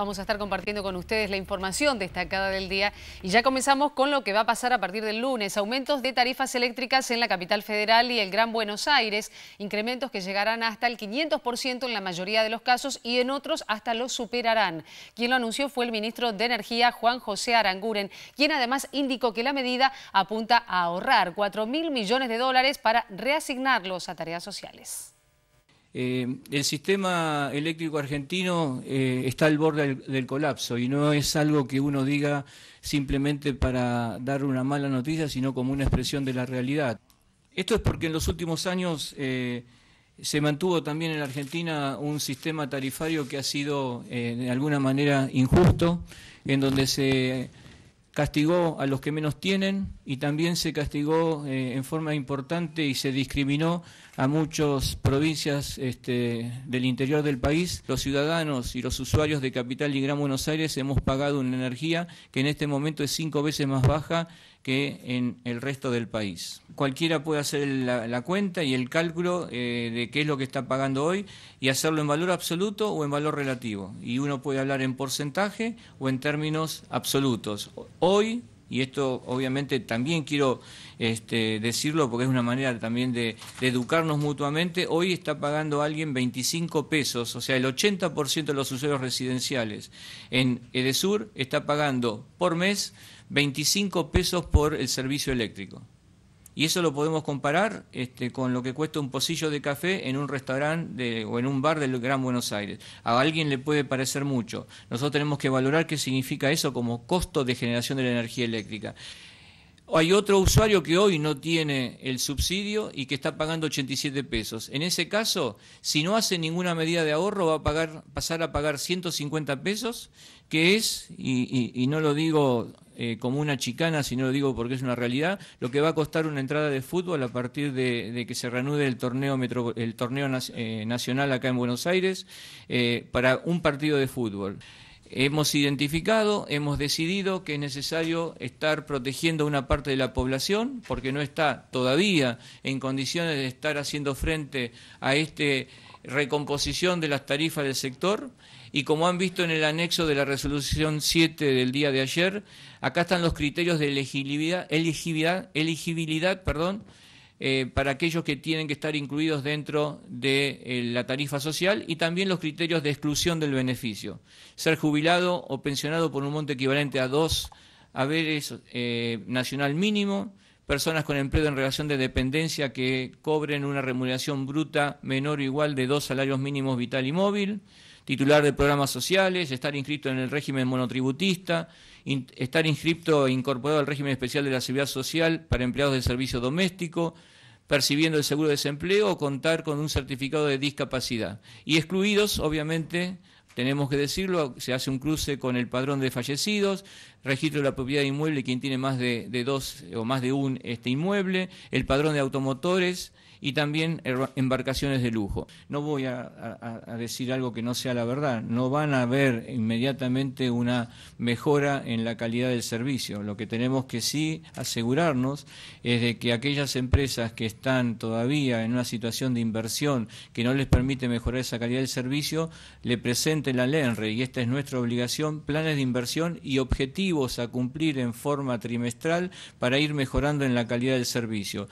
Vamos a estar compartiendo con ustedes la información destacada del día y ya comenzamos con lo que va a pasar a partir del lunes. Aumentos de tarifas eléctricas en la capital federal y el Gran Buenos Aires, incrementos que llegarán hasta el 500% en la mayoría de los casos y en otros hasta lo superarán. Quien lo anunció fue el ministro de Energía, Juan José Aranguren, quien además indicó que la medida apunta a ahorrar 4 mil millones de dólares para reasignarlos a tareas sociales. Eh, el sistema eléctrico argentino eh, está al borde del, colapso y no es algo que uno diga simplemente para dar una mala noticia, sino como una expresión de la realidad. Esto es porque en los últimos años eh, se mantuvo también en la Argentina un sistema tarifario que ha sido de alguna manera injusto, en donde se castigó a los que menos tienen y también se castigó eh, en forma importante y se discriminó a muchas provincias este, del interior del país. Los ciudadanos y los usuarios de Capital y Gran Buenos Aires hemos pagado una energía que en este momento es cinco veces más baja que en el resto del país. Cualquiera puede hacer la, cuenta y el cálculo eh, de qué es lo que está pagando hoy y hacerlo en valor absoluto o en valor relativo. Y uno puede hablar en porcentaje o en términos absolutos. Hoy, y esto obviamente también quiero este, decirlo porque es una manera también de, educarnos mutuamente, hoy está pagando alguien 25 pesos, o sea, el 80% de los usuarios residenciales en Edesur está pagando por mes 25 pesos por el servicio eléctrico. Y eso lo podemos comparar este, con lo que cuesta un pocillo de café en un restaurante o en un bar del Gran Buenos Aires. A alguien le puede parecer mucho. Nosotros tenemos que valorar qué significa eso como costo de generación de la energía eléctrica. Hay otro usuario que hoy no tiene el subsidio y que está pagando 87 pesos. En ese caso, si no hace ninguna medida de ahorro, va a pagar, pasar a pagar 150 pesos, que es, y, no lo digo eh, como una chicana, sino lo digo porque es una realidad, lo que va a costar una entrada de fútbol a partir de, que se reanude el torneo, el torneo eh, nacional acá en Buenos Aires eh, para un partido de fútbol. Hemos identificado, hemos decidido que es necesario estar protegiendo una parte de la población porque no está todavía en condiciones de estar haciendo frente a esta recomposición de las tarifas del sector. Y como han visto en el anexo de la resolución 7 del día de ayer, acá están los criterios de elegibilidad, elegibilidad, elegibilidad perdón, eh, para aquellos que tienen que estar incluidos dentro de eh, la tarifa social y también los criterios de exclusión del beneficio. Ser jubilado o pensionado por un monte equivalente a dos haberes eh, nacional mínimo, personas con empleo en relación de dependencia que cobren una remuneración bruta menor o igual de dos salarios mínimos vital y móvil, titular de programas sociales, estar inscrito en el régimen monotributista, estar inscrito e incorporado al régimen especial de la seguridad social para empleados del servicio doméstico, percibiendo el seguro de desempleo o contar con un certificado de discapacidad. Y excluidos, obviamente, tenemos que decirlo, se hace un cruce con el padrón de fallecidos, registro de la propiedad inmueble, quien tiene más de, de dos o más de un este inmueble, el padrón de automotores, y también embarcaciones de lujo. No voy a, decir algo que no sea la verdad, no van a ver inmediatamente una mejora en la calidad del servicio. Lo que tenemos que sí asegurarnos es de que aquellas empresas que están todavía en una situación de inversión que no les permite mejorar esa calidad del servicio, le presenten la LENRE, y esta es nuestra obligación, planes de inversión y a cumplir en forma trimestral para ir mejorando en la calidad del servicio.